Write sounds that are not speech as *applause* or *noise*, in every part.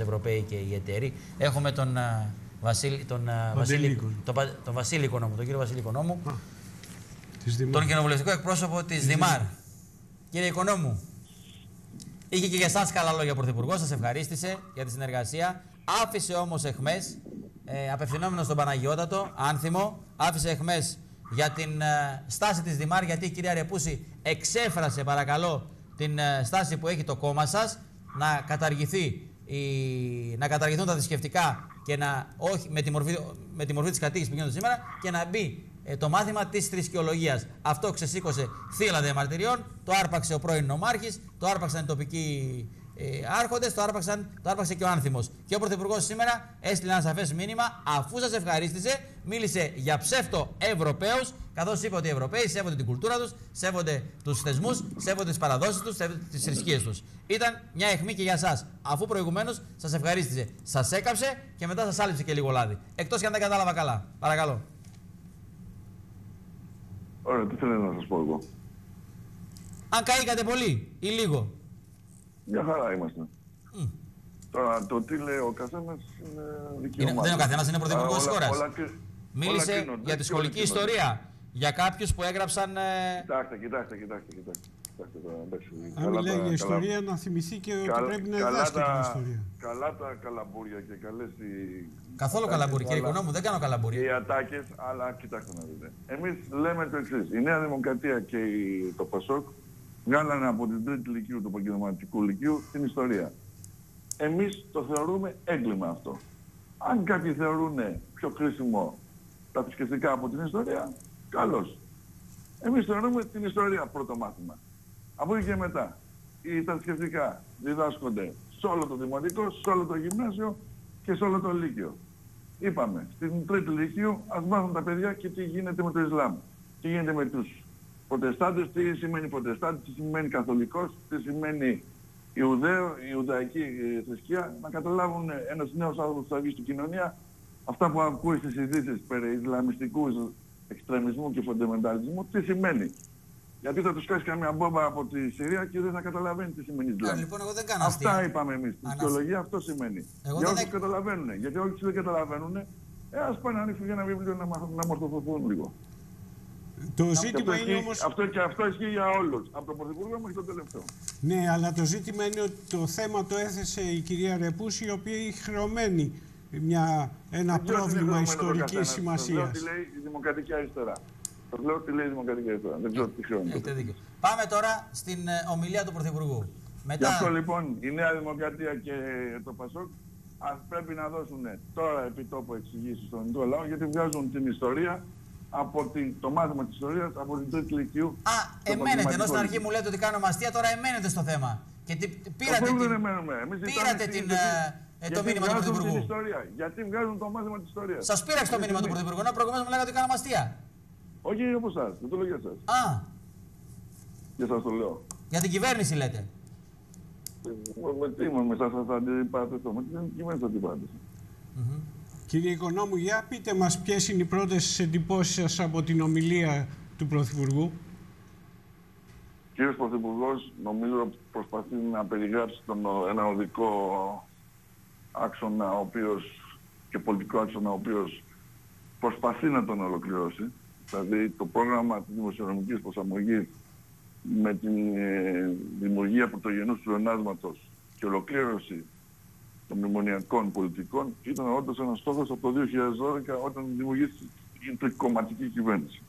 Ευρωπαίοι και οι εταίροι. Έχουμε τον, uh, Βασίλη, τον, uh, Βασίλη, τον, τον Βασίλη Οικονόμου, τον κύριο Βασίλη Οικονόμου, τον κοινοβουλευτικό εκπρόσωπο της Δημάρ. Κύριε Οικονόμου, είχε και για εσάς καλά λόγια ο Πρωθυπουργός, σας ευχαρίστησε για τη συνεργασία. Άφησε όμως εχμές, ε, απευθυνόμενος στον Παναγιώτατο, άνθιμο, άφησε εχμές για την ε, στάση της Δημάρ, γιατί η κυρία Ρεπούση εξέφρασε, παρακαλώ, την ε, στάση που έχει το κόμμα σας, να, καταργηθεί η, να καταργηθούν τα θρησκευτικά και να, όχι, με τη μορφή, με τη μορφή της κατοίκησης που γίνονται σήμερα και να μπει ε, το μάθημα της θρησκεολογίας. Αυτό ξεσήκωσε θύλα διαμαρτυριών, το άρπαξε ο πρώην νομάρχης, το άρπαξαν οι τοπικοί ε, άρχοντες, το, άρπαξαν, το άρπαξε και ο άνθιμος. Και ο Πρωθυπουργός σήμερα έστειλε ένα σαφές μήνυμα, αφού σας ευχαρίστησε, μίλησε για ψεύτο Ευρωπαίους, καθώς είπε ότι οι Ευρωπαίοι σέβονται την κουλτούρα τους, σέβονται τους θεσμούς, σέβονται τις παραδόσεις τους, σέβονται τις θρησκείες τους. Ήταν μια αιχμή και για εσά. Αφού προηγουμένως σας ευχαρίστησε, σας έκαψε και μετά σας άλυψε και λίγο λάδι. Εκτός και αν δεν κατάλαβα καλά. Παρακαλώ. Ωραία, τι θέλω να σας πω εγώ. Αν καήκατε πολύ ή λίγο. Μια χαρά είμαστε. Mm. Τώρα το τι λέει ο καθένας είναι δικαίωμα. Δεν είναι ο καθένας, είναι πρωθυπουργός της χώρας. Μίλησε για τη σχολική ιστορία. Για κάποιους που έγραψαν. Ε... Κοιτάξτε, κοιτάξτε, κοιτάξτε. κοιτάξτε. Αν μιλάει για ιστορία, να θυμηθεί και ότι πρέπει να διδάσκει την ιστορία. Καλά τα καλαμπούρια και καλές οι. Καθόλου καλαμπούρια, κύριε Οικονόμου, δεν κάνω καλαμπούρια. Οι ατάκες, αλλά κοιτάξτε να δείτε. Εμείς λέμε το εξής. Η Νέα Δημοκρατία και το Πασόκ βγάλανε από την τρίτη λυκείου του επαγγελματικού λυκείου την ιστορία. Εμείς το θεωρούμε έγκλημα αυτό. Αν κάποιοι θεωρούν πιο χρήσιμο τα θρησκευτικά από την ιστορία, καλώς. Εμείς θεωρούμε την ιστορία πρώτο μάθημα. Από εκεί και μετά, οι τα θρησκευτικά διδάσκονται σε όλο το δημοτικό, σε όλο το γυμνάσιο και σε όλο το λύκειο. Είπαμε, στην τρίτη λύκειο ας μάθουν τα παιδιά και τι γίνεται με το Ισλάμ. Τι γίνεται με τους Προτεστάντες, τι σημαίνει Προτεστάντες, τι σημαίνει Καθολικός, τι σημαίνει Ιουδαίο, η Ιουδαϊκή θρησκεία, να καταλάβουν ένας νέος άνθρωπος που θα βγει στην κοινωνία αυτά που ακούει στις ειδήσεις περί Ισλαμιστικού εξτρεμισμού και φοντεμενταλισμού, τι σημαίνει. Γιατί θα τους κάνει καμία μπόμπα από τη Συρία και δεν θα καταλαβαίνει τι σημαίνει Ισλάμ. Λοιπόν, εγώ δεν κάνω Αυτά είπαμε εμείς. Η θεολογία αυτό σημαίνει. Εγώ για όσους δεν... καταλαβαίνουν. Γιατί όσοι δεν καταλαβαίνουν, ε, ας πάνε να ανοίξουν για ένα βιβλίο να, να μορφωθούν λίγο. Το ζήτημα είναι όμως... Αυτό και αυτό ισχύει για όλους, από τον Πρωθυπουργό μέχρι τον τελευταίο. Ναι, αλλά το ζήτημα είναι ότι το θέμα το έθεσε η κυρία Ρεπούση, η οποία έχει χρεωμένη μια, ένα πρόβλημα ιστορικής σημασίας. λέω τι λέει η Δημοκρατική Αριστερά. Το λέω τι λέει η Δημοκρατική Αριστερά. Δεν ξέρω τι χρεώνει. Πάμε τώρα στην ε, ομιλία του Πρωθυπουργού. Μετά... Γι' αυτό λοιπόν η Νέα Δημοκρατία και το Πασόκ αν πρέπει να δώσουν τώρα επί τόπου εξηγήσεις στον ελληνικό λαό γιατί βγάζουν την ιστορία από την, το μάθημα της ιστορίας από την τρίτη λυκειού. Α, εμένετε, ενώ στην αρχή μου λέτε ότι κάνω μαστία, τώρα εμένετε στο θέμα. Και τι, πήρατε την, δεν εμένουμε. Εμείς πήρατε την, ε, το μήνυμα του Πρωθυπουργού. Την ιστορία. Γιατί βγάζουν το μάθημα της ιστορίας. Σας πήραξε το μήνυμα του Πρωθυπουργού, ενώ προηγουμένως μου λέγατε ότι κάνω μαστία. Όχι από εσάς, δεν το λέω για εσάς. Α. Για σας το λέω. Για την κυβέρνηση λέτε. Με τι είμαι, με σας θα αντιπατήσω, με την κυβέρνηση θα αντιπατήσω. Κύριε Οικονόμου, για πείτε μας ποιες είναι οι πρώτες εντυπώσεις σας από την ομιλία του Πρωθυπουργού. Κύριος Πρωθυπουργός νομίζω προσπαθεί να περιγράψει τον, ένα οδικό άξονα ο οποίος, και πολιτικό άξονα ο οποίος προσπαθεί να τον ολοκληρώσει. Δηλαδή το πρόγραμμα της δημοσιονομικής προσαρμογής με την ε, δημιουργία πρωτογενούς του και ολοκλήρωση των μνημονιακών πολιτικών ήταν όντως ένας στόχος από το 2012 όταν δημιουργήθηκε η τρικομματική κυβέρνηση.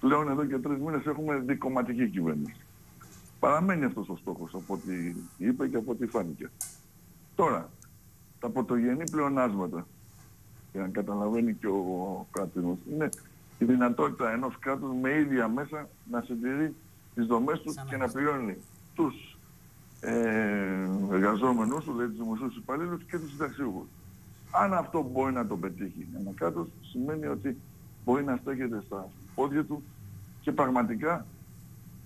Πλέον εδώ και τρεις μήνες έχουμε δικομματική κυβέρνηση. Παραμένει αυτός ο στόχος από ό,τι είπε και από ό,τι φάνηκε. Τώρα, τα πρωτογενή πλεονάσματα, για να καταλαβαίνει και ο κράτης είναι η δυνατότητα ενός κράτους με ίδια μέσα να συντηρεί τις δομές του και να πληρώνει τους ε, εργαζόμενους του, δηλαδή τους δημοσίους υπαλλήλους και τους συνταξιούχους. Αν αυτό μπορεί να το πετύχει ένα κράτος, σημαίνει ότι μπορεί να στέκεται στα πόδια του και πραγματικά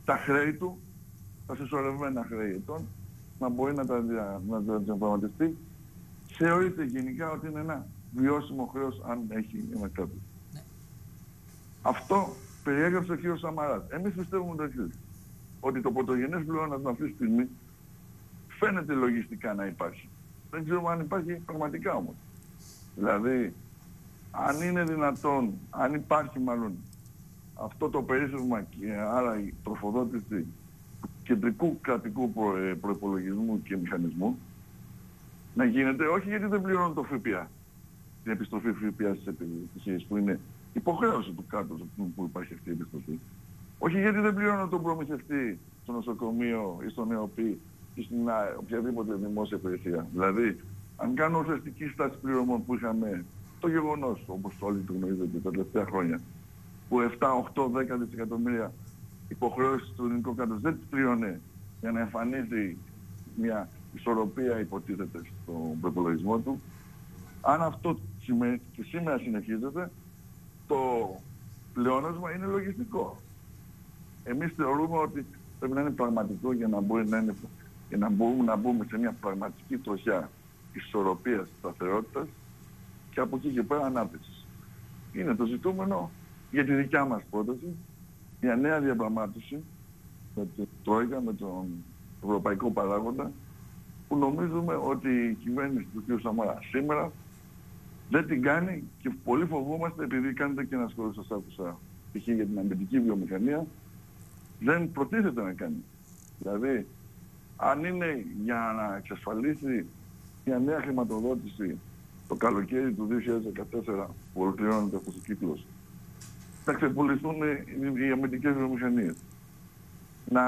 τα χρέη του, τα συσσωρευμένα χρέη ετών, να μπορεί να τα, να τα διαπραγματευτεί. Θεωρείται γενικά ότι είναι ένα βιώσιμο χρέος αν έχει ένα κράτος. Ναι. Αυτό περιέγραψε ο κ. Σαμαράς. Εμείς πιστεύουμε το εξής. Ότι το πρωτογενές πλεόνασμα αυτή τη στιγμή φαίνεται λογιστικά να υπάρχει. Δεν ξέρω αν υπάρχει πραγματικά όμως. Δηλαδή, αν είναι δυνατόν, αν υπάρχει μάλλον αυτό το περίσσευμα και άρα η τροφοδότηση κεντρικού κρατικού προ, ε, προϋπολογισμού και μηχανισμού να γίνεται όχι γιατί δεν πληρώνουν το ΦΠΑ, την επιστροφή ΦΠΑ στις επιχειρήσεις που είναι υποχρέωση του κάτω που υπάρχει αυτή η επιστροφή. Όχι γιατί δεν πληρώνουν τον προμηθευτή στο νοσοκομείο ή στο ΝΕΟΠΗ ή στην οποιαδήποτε δημόσια υπηρεσία. Δηλαδή, αν κάνω ουσιαστική στάση πληρωμών που είχαμε το γεγονός, όπως όλοι το γνωρίζετε τα τελευταία χρόνια, που 7, 8, 10 δισεκατομμύρια υποχρεώσεις του ελληνικού κράτους δεν τις πλήρωνε για να εμφανίζει μια ισορροπία υποτίθεται στον προπολογισμό του. Αν αυτό και σήμερα συνεχίζεται, το πλεόνασμα είναι λογιστικό. Εμείς θεωρούμε ότι πρέπει να είναι πραγματικό για να, μπορεί να, είναι, για να μπορούμε να μπούμε σε μια πραγματική τροχιά ισορροπίας, σταθερότητας και από εκεί και πέρα ανάπτυξης. Είναι το ζητούμενο για τη δικιά μας πρόταση, μια νέα διαπραγμάτευση με την Τρόικα, με τον Ευρωπαϊκό Παράγοντα, που νομίζουμε ότι η κυβέρνηση του κ. Σαμαρά σήμερα δεν την κάνει και πολύ φοβόμαστε επειδή κάνετε και ένα σχόλιο σας άκουσα π.χ. για την αμυντική βιομηχανία δεν προτίθεται να κάνει. Δηλαδή, αν είναι για να εξασφαλίσει μια νέα χρηματοδότηση το καλοκαίρι του 2014 που ολοκληρώνεται αυτός ο κύκλος, να ξεπουληθούν οι αμυντικές βιομηχανίες. Να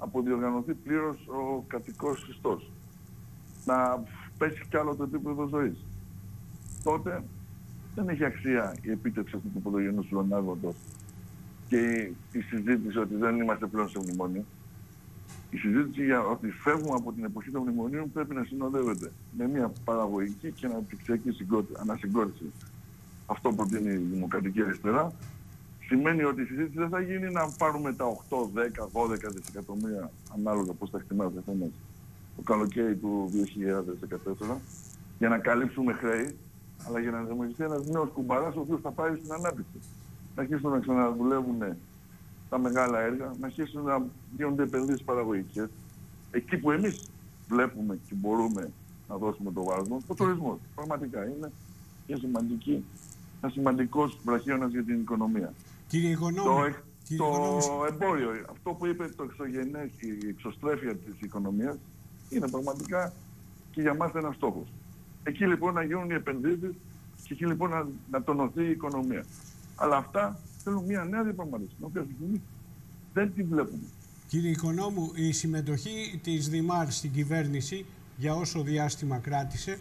αποδιοργανωθεί πλήρως ο κατοικός συστός. Να πέσει κι άλλο το επίπεδο ζωής. Τότε δεν έχει αξία η επίτευξη αυτού του πρωτογενούς λονάγοντος και η συζήτηση ότι δεν είμαστε πλέον σε μνημόνιο. Η συζήτηση για ότι φεύγουμε από την εποχή των μνημονίων πρέπει να συνοδεύεται με μια παραγωγική και αναπτυξιακή ανασυγκόρηση. Αυτό προτείνει η Δημοκρατική Αριστερά. Σημαίνει ότι η συζήτηση δεν θα γίνει να πάρουμε τα 8, 10, 12 δισεκατομμύρια ανάλογα πώς θα εκτιμά ο καθένας το καλοκαίρι του 2014 για να καλύψουμε χρέη, αλλά για να δημιουργηθεί ένας νέος κουμπαράς ο οποίος θα πάρει στην ανάπτυξη να αρχίσουν να ξαναδουλεύουν τα μεγάλα έργα, να αρχίσουν να γίνονται επενδύσεις παραγωγικές. Εκεί που εμείς βλέπουμε και μπορούμε να δώσουμε το βάρος μας, ο τουρισμός. Πραγματικά είναι και σημαντική, ένα σημαντικός βραχίωνας για την οικονομία. Κύριε Οικονόμη, το, το εμπόριο, αυτό που είπε το εξωγενές, η εξωστρέφεια της οικονομίας, είναι πραγματικά και για μας ένας στόχος. Εκεί λοιπόν να γίνουν οι επενδύσεις και εκεί λοιπόν να, να τονωθεί η οικονομία. Αλλά αυτά θέλουν μια νέα διαπραγμάτευση, την οποία στιγμή δεν την βλέπουμε. Κύριε Οικονόμου, η συμμετοχή της Δημάρ στην κυβέρνηση για όσο διάστημα κράτησε,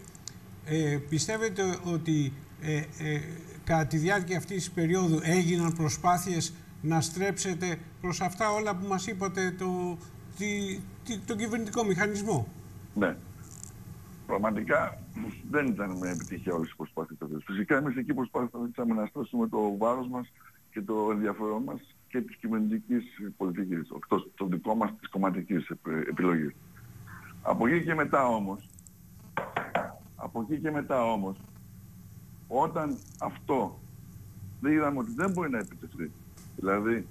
ε, πιστεύετε ότι ε, ε, κατά τη διάρκεια αυτής της περίοδου έγιναν προσπάθειες να στρέψετε προς αυτά όλα που μας είπατε το, τη, το κυβερνητικό μηχανισμό; Ναι. Πραγματικά δεν ήταν με επιτυχία όλες οι προσπάθειες αυτές. Φυσικά εμείς εκεί προσπαθήσαμε να στρώσουμε το βάρος μας και το ενδιαφέρον μας και της κυβερνητικής πολιτικής, εκτός το δικό μας της κομματικής επιλογής. Από εκεί και μετά όμως, από εκεί και μετά όμως, όταν αυτό δεν είδαμε ότι δεν μπορεί να επιτευχθεί, δηλαδή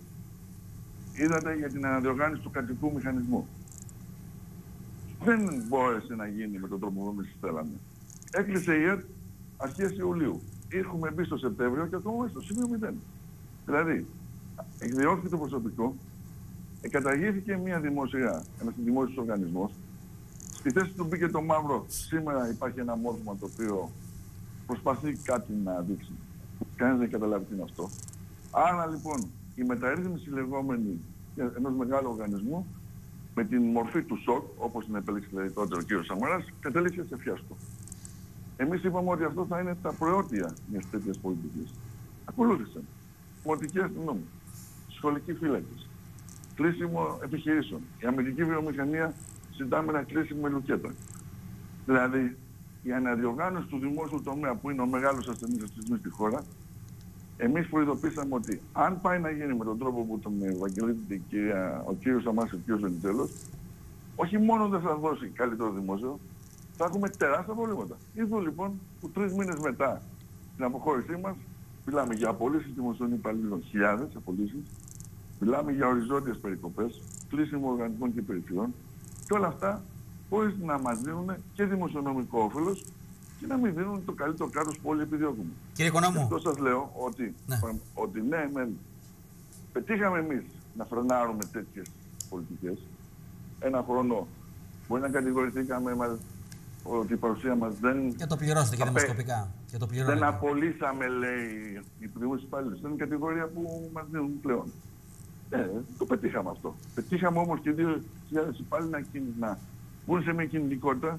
είδατε για την αναδιοργάνωση του κρατικού μηχανισμού δεν μπόρεσε να γίνει με τον τρόπο που εμείς θέλαμε. Έκλεισε η ΕΡΤ αρχές Ιουλίου. Έχουμε μπει στο Σεπτέμβριο και ακόμα στο σημείο 0. Δηλαδή, εκδιώχθηκε το προσωπικό, εκαταγήθηκε μια δημοσία, ένας δημόσιος οργανισμός, στη θέση του μπήκε το μαύρο. Σήμερα υπάρχει ένα μόρφωμα το οποίο προσπαθεί κάτι να δείξει. Κανείς δεν καταλάβει τι είναι αυτό. Άρα λοιπόν η μεταρρύθμιση λεγόμενη ενός μεγάλου οργανισμού με την μορφή του σοκ, όπως την επέλεξε δηλαδή τότε ο κ. Σαμαράς, κατέληξε σε φιάσκο. Εμείς είπαμε ότι αυτό θα είναι τα προώτια μιας τέτοιας πολιτικής. Ακολούθησαν. Πολιτική αστυνόμη, σχολική φύλακη, κλείσιμο επιχειρήσεων. Η αμυντική βιομηχανία συντάμε ένα κλείσιμο λουκέτα. Δηλαδή, η αναδιοργάνωση του δημόσιου τομέα που είναι ο μεγάλος ασθενής αυτής στη χώρας εμείς προειδοποίησαμε ότι αν πάει να γίνει με τον τρόπο που τον ευαγγελίζεται ο κύριος Σαμάς και ο κύριος Βενιζέλος, όχι μόνο δεν θα δώσει καλύτερο δημόσιο, θα έχουμε τεράστια προβλήματα. Ήρθω λοιπόν που τρεις μήνες μετά την αποχώρησή μας, μιλάμε για απολύσεις δημοσίων υπαλλήλων, χιλιάδες απολύσεις, μιλάμε για οριζόντιες περικοπές, κλείσιμο οργανισμών και περιφερειών και όλα αυτά χωρίς να μας δίνουν και δημοσιονομικό όφελος και να μην δίνουν το καλύτερο κράτος που όλοι επιδιώκουμε. Κύριε Οικονόμου. Αυτό σας λέω ότι Ναι. ότι ναι, μεν, πετύχαμε εμείς να φρενάρουμε τέτοιες πολιτικές. Ένα χρόνο μπορεί να κατηγορηθήκαμε μας, ότι η παρουσία μας δεν, Και το πληρώσετε και Απέ- δημοσκοπικά. Και το δεν πληρώνετε. απολύσαμε, λέει, οι δημόσιοι υπάλληλους. Είναι η κατηγορία που μας δίνουν πλέον. Ε, το πετύχαμε αυτό. Πετύχαμε όμως και 2.000 υπάλληλοι να, κιν- να μπουν σε μια κινητικότητα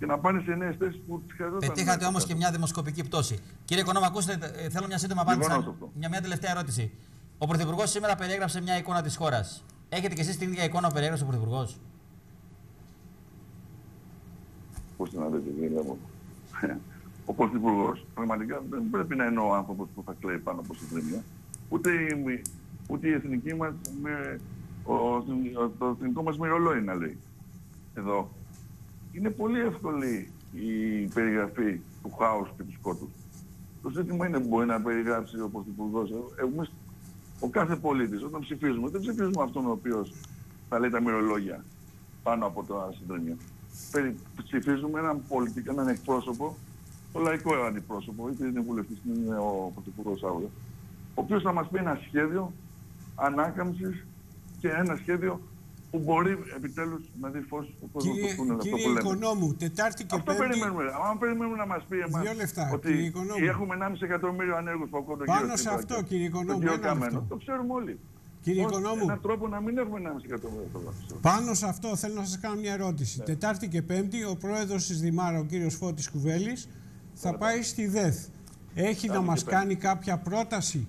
και να πάνε σε νέες θέσεις που τις χρειαζόταν. Πετύχατε όμως και μια δημοσκοπική πτώση. Κύριε Οικονόμου, ακούστε, ε, θέλω μια σύντομη απάντηση. Συμφωνώ Αν- σε αυτό. Μια, μια τελευταία ερώτηση. Ο Πρωθυπουργός σήμερα περιέγραψε μια εικόνα της χώρας. Έχετε κι εσείς την ίδια εικόνα που περιέγραψε ο Πρωθυπουργός; Πώς να δείτε, κύριε Λέμον. *laughs* Ο Πρωθυπουργός πραγματικά δεν πρέπει να είναι ο άνθρωπος που θα κλαίει πάνω από συντρίμια. Ούτε η, ούτε η εθνική μας, με, ο, ο, το εθνικό μας μυρολόι να λέει. Εδώ. Είναι πολύ εύκολη η περιγραφή του χάους και του σκότους. Το ζήτημα είναι που μπορεί να περιγράψει ο Πρωθυπουργός. Ε, Εμείς, ο κάθε πολίτης, όταν ψηφίζουμε, δεν ψηφίζουμε αυτόν ο οποίος θα λέει τα μυρολόγια πάνω από τα συντρίμια. Περι- Ψηφίζουμε έναν πολιτικό, έναν εκπρόσωπο, το λαϊκό αντιπρόσωπο, είτε είναι βουλευτής, είτε είναι ο Πρωθυπουργός αύριο, ο οποίος θα μας πει ένα σχέδιο ανάκαμψης και ένα σχέδιο που μπορεί επιτέλους να δει φως ο κόσμος Κύριε, του τούνελ, αυτό κύριε που λέμε. Οικονόμου, Τετάρτη και Αυτό Πέμπτη. περιμένουμε. Αν περιμένουμε να μας πει εμάς Δύο λεφτά, ότι κύριε Οικονόμου. έχουμε 1,5 εκατομμύριο ανέργους που ακούω τον Πάνω κύριο σε Τσίπρα αυτό, και κύριε τον Οικονόμου, κύριο ένα Καμένο. λεπτό. Το ξέρουμε όλοι. Κύριε Πώς Οικονόμου. Έναν τρόπο να μην έχουμε 1,5 εκατομμύριο ευρώ. Πάνω σε αυτό θέλω να σας κάνω μια ερώτηση. Ναι. Τετάρτη και Πέμπτη ο πρόεδρος της Δημάρα, ο κύριος Φώτης Κουβέλης, θα πάει στη ΔΕΘ. Έχει να Τετάρτη μας και κάνει κάποια πρόταση.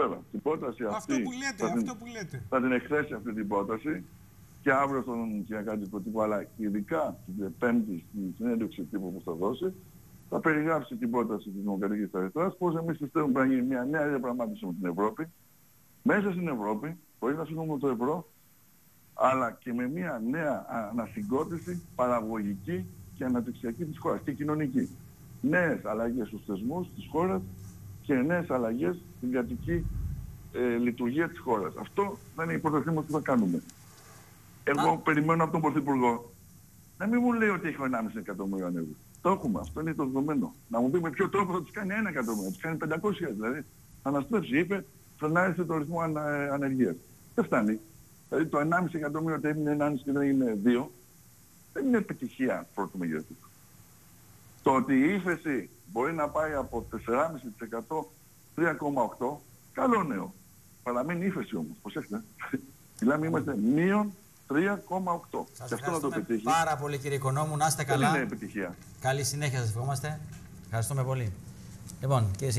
Βέβαια, την πρόταση αυτή Αυτό που λέτε, θα, την, αυτό που λέτε. θα την εκθέσει αυτή την πρόταση και αύριο στον κ. τύπου, αλλά ειδικά την Πέμπτη στη συνέντευξη τύπου που θα δώσει, θα περιγράψει την πρόταση της Δημοκρατικής Αριστεράς, πώς εμείς πιστεύουμε πρέπει να γίνει μια νέα διαπραγμάτευση με την Ευρώπη, μέσα στην Ευρώπη, χωρίς να φύγουμε το ευρώ, αλλά και με μια νέα ανασυγκρότηση παραγωγική και αναπτυξιακή της χώρας και κοινωνική. Νέες αλλαγές στους θεσμούς της χώρας και νέες αλλαγές στην κρατική ε, λειτουργία της χώρας. Αυτό θα είναι η πρότασή μας που θα κάνουμε. Εγώ περιμένω από τον Πρωθυπουργό να μην μου λέει ότι έχω 1,5 εκατομμύριο ανέργους. Το έχουμε, αυτό είναι το δεδομένο. Να μου πει με ποιο τρόπο θα τους κάνει 1 εκατομμύριο, θα τους κάνει 500 δηλαδή. Θα αναστρέψει, είπε, φρενάρισε το ρυθμό ανα, ανεργίας. Δεν φτάνει. Δηλαδή το 1,5 εκατομμύριο ότι έμεινε 1,5 και δεν είναι 2, δεν είναι επιτυχία πρώτου μεγέθους. Το ότι η ύφεση μπορεί να πάει από 4,5% 3,8% καλό νέο. Παραμένει ύφεση όμως, προσέξτε. *laughs* Μιλάμε είμαστε μείον 3,8. Σας Και αυτό να το ευχαριστούμε πετύχει πάρα πολύ κύριε Οικονόμου. Να είστε δεν είναι καλά. επιτυχία. Καλή συνέχεια σας ευχόμαστε. Ευχαριστούμε πολύ. Λοιπόν, κύριε